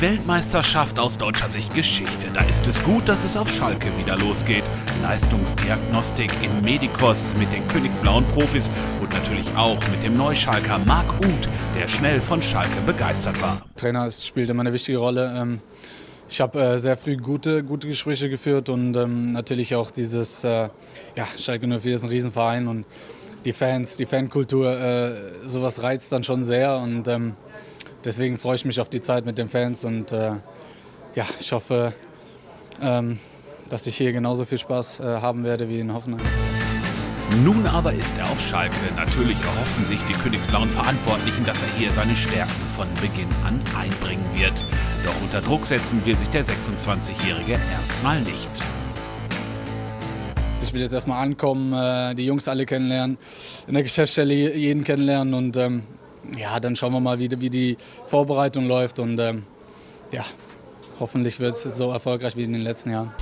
Weltmeisterschaft aus deutscher Sicht Geschichte. Da ist es gut, dass es auf Schalke wieder losgeht. Leistungsdiagnostik in Medikos mit den Königsblauen Profis und natürlich auch mit dem Neuschalker Marc Uth, der schnell von Schalke begeistert war. Trainer spielt immer eine wichtige Rolle. Ähm, ich habe äh, sehr früh gute, gute Gespräche geführt und ähm, natürlich auch dieses, äh, ja, Schalke 04 ist ein Riesenverein und die Fans, die Fankultur, äh, sowas reizt dann schon sehr und ähm, deswegen freue ich mich auf die Zeit mit den Fans und äh, ja, ich hoffe, ähm, dass ich hier genauso viel Spaß äh, haben werde wie in Hoffenheim. Nun aber ist er auf Schalke. Natürlich erhoffen sich die Königsblauen Verantwortlichen, dass er hier seine Stärken von Beginn an einbringen wird. Doch unter Druck setzen will sich der 26-Jährige erstmal nicht. Ich will jetzt erstmal ankommen, äh, die Jungs alle kennenlernen, in der Geschäftsstelle jeden kennenlernen und ähm, ja, dann schauen wir mal, wie, wie die Vorbereitung läuft und ähm, ja, hoffentlich wird es so erfolgreich wie in den letzten Jahren.